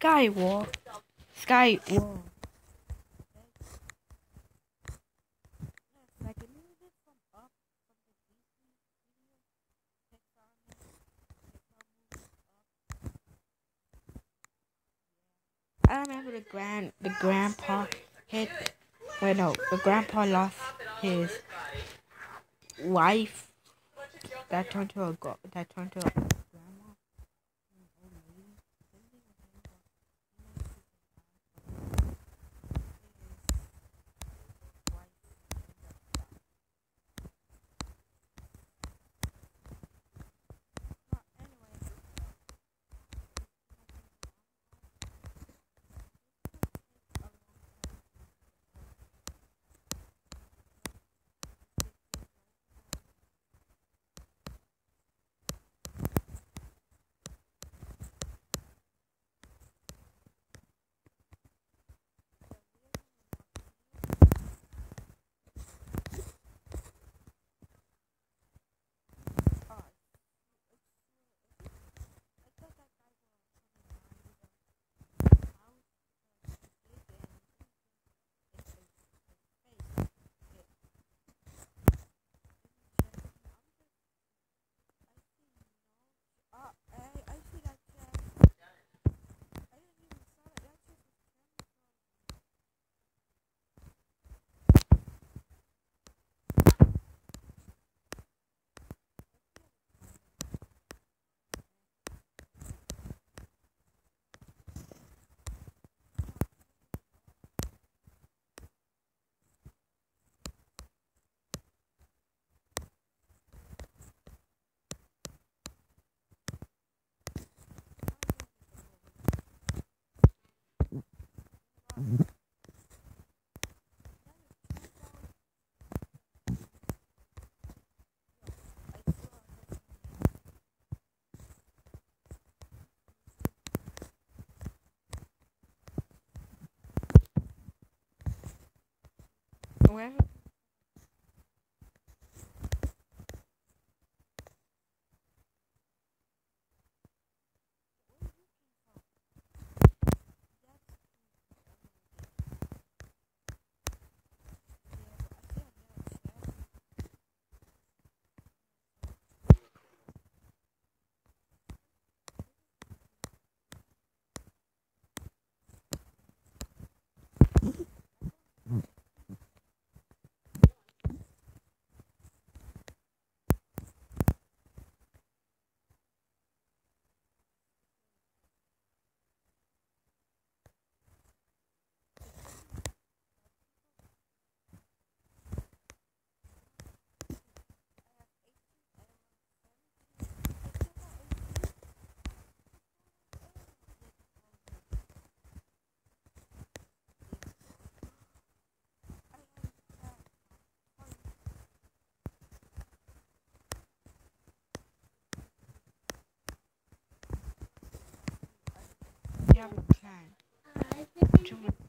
Skywalk. Skywalk. I remember the grand the grandpa hit wait no the grandpa lost his wife that turned to a that turned to a Wherever have a plan.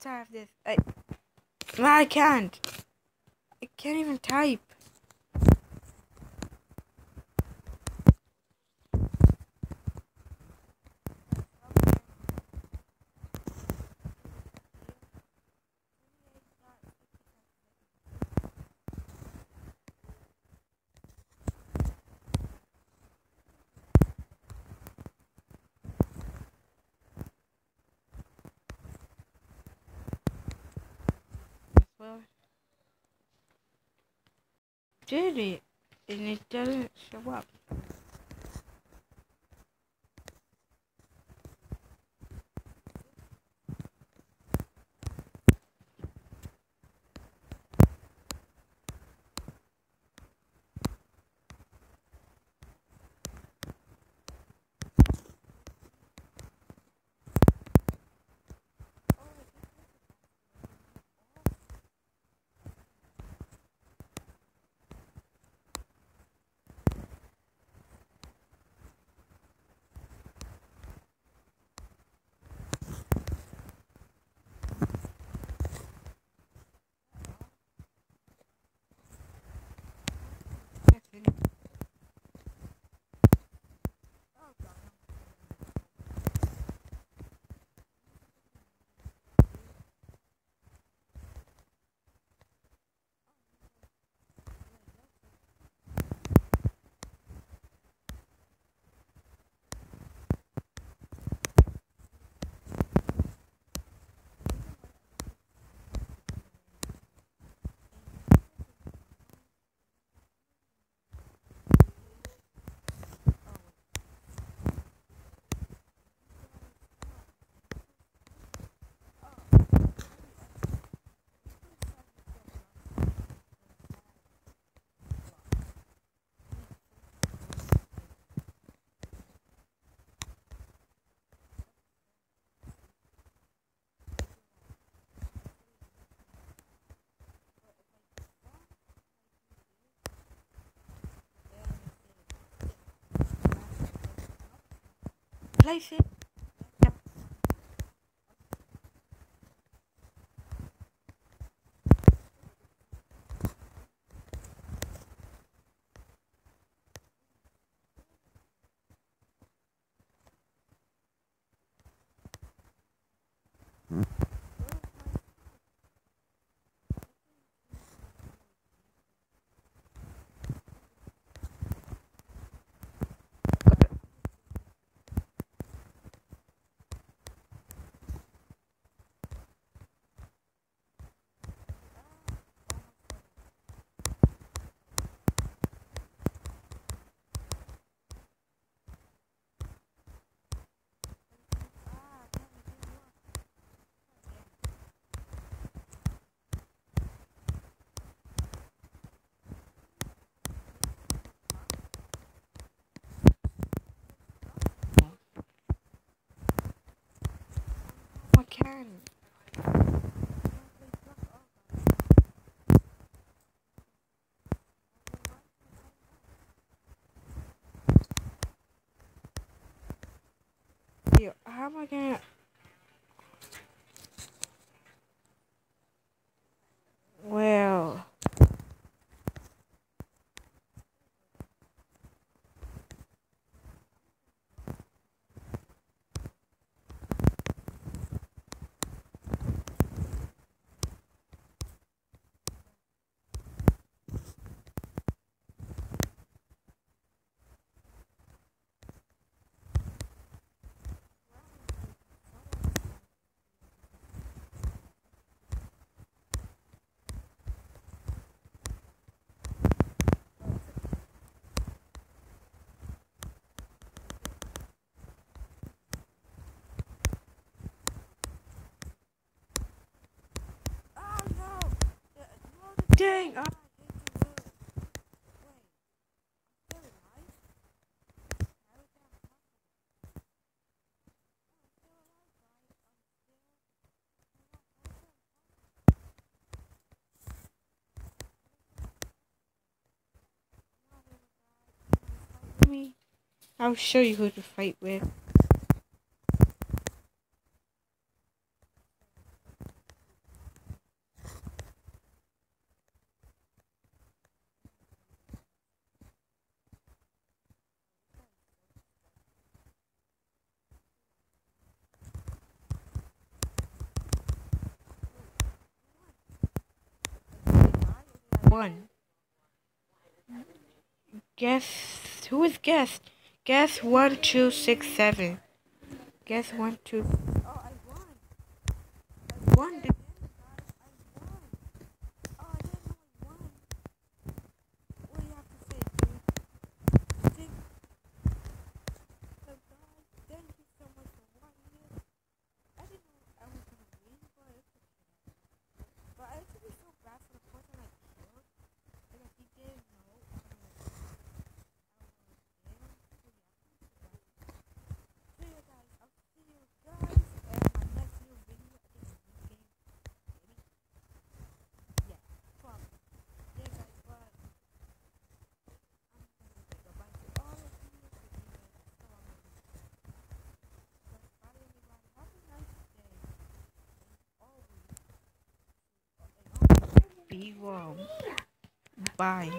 Tired of this. I, I can't. I can't even type. Well, did it, and it doesn't show up. Place it. Yep. I how am I gonna? I'll show you who to fight with. One. Guess who is guest? Guess one two six seven. Guess one two. Be wrong. Bye.